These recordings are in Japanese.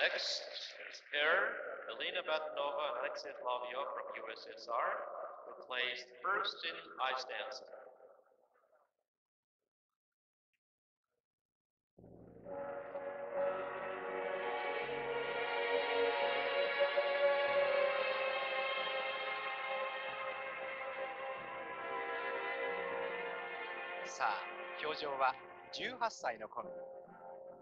Next is pair Elena Batanova and Alexei Flavio from USSR, who placed first in ice dancing. さあ表情は18歳の頃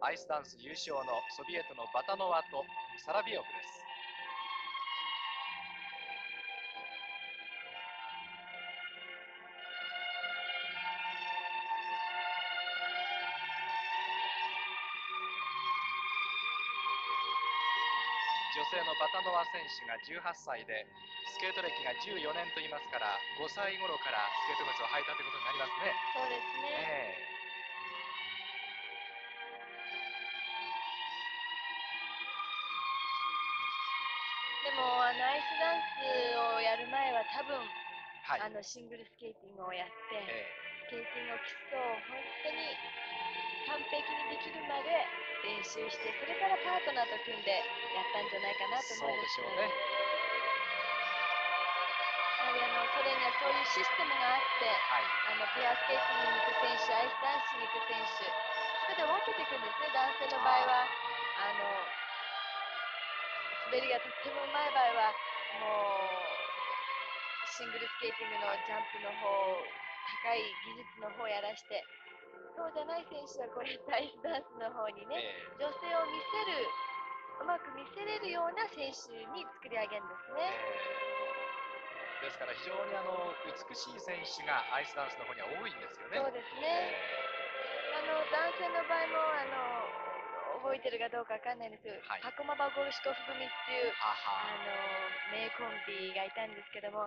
アイスダンス優勝のソビエトのバタノワとサラビオフです女性のバタノワ選手が18歳でスケート歴が14年と言いますから5歳頃からスケート靴を履いたということになりますね。そうですね。えでもあのアイスダンスをやる前は多分、えはい。あのシングルスケーティングをやって、えスケーティングを基礎を本当に完璧にできるまで練習してそれからパートナーと組んでやったんじゃないかなえと思うんですそうでしょうね。やはりあのソ連にはそういうシステムがあってはい。あのペアスケーティングに行く選手アイスダンスに行く選手それで分けていくんですね男性の場合はあの滑りがとってもうまい場合はもうシングルスケーティングのジャンプの方高い技術の方やらしてそうじゃない選手はこうやってアイスダンスの方にねええ女性を見せるうまく見せれるような選手に作り上げるんですね。ええですから非常にあの美しい選手がアイスダンスの方には多いんですよね。そうですね。あの男性の場合もあの覚えてるかどうかわかんないんですけど、はいパコマバゴルシコフ組っていうあの名コンビがいたんですけども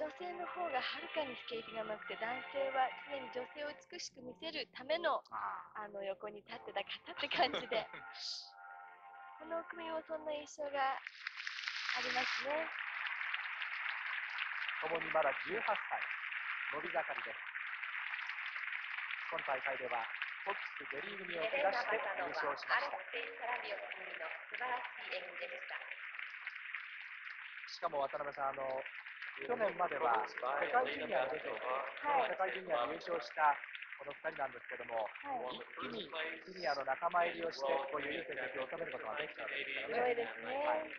女性の方がはるかにスケーティングが上手くて男性は常に女性を美しく見せるためのああの横に立ってた方って感じで この組もそんな印象がありますね。ともにまだ18歳、伸び盛りです。今大会ではフォックスベリー組を下して優勝しました。しかも渡辺さん、あの去年までは世界ジュニアに出て、その世界ジュニアで優勝したこの2人なんですけども、はい一気にジュニアの仲間入りをして、こういういい成績を収めることができたわけですからね。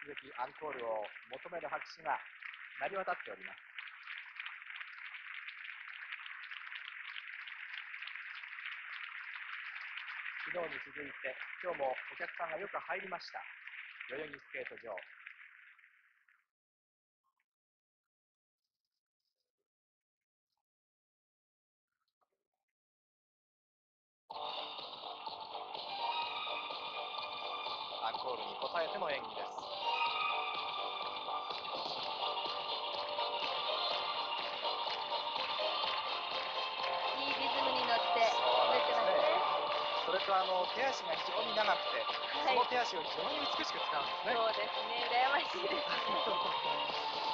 すごいですね。はい引き続きアンコールを求める拍手が鳴り渡っております。昨日に続いて今日もお客さんがよく入りました代々木スケート場アンコールに応えての演技ですとあの手足が非常に長くて、はいその手足を非常に美しく使うんですね。そうですね、羨ましいですね。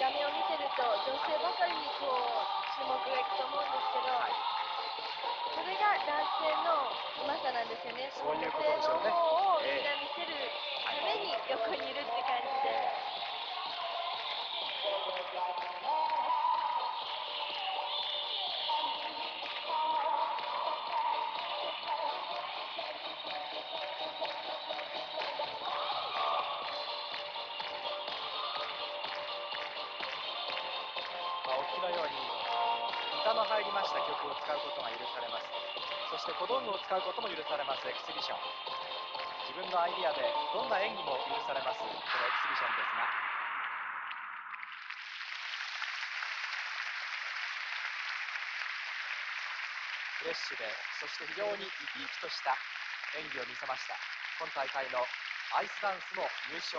画面を見てると女性ばかりにこう注目がいくと思うんですけど、はいそれが男性のうまさなんですよね。そういうこと女性でしょうねの方をみええんな見せるために横にいるって感じで。まあ、きのように歌の入りました曲を使うことが許されます。そして小道具を使うことも許されます。エキシビション。自分のアイディアでどんな演技も許されます。このエキシビションですが。フレッシュでそして非常に生き生きとした演技を見せました。今大会のアイスダンスの優勝。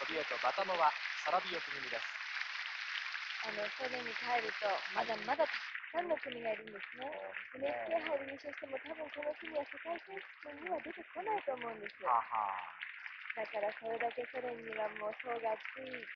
ソビエトバタノワ・サラビヨフ組です。あのソ連に帰るとまだまだたくさんの国がいるんですね。NHK 杯で優勝しても多分この国は世界選手権には出てこないと思うんです。ははだからそれだけソ連にはもう層が厚い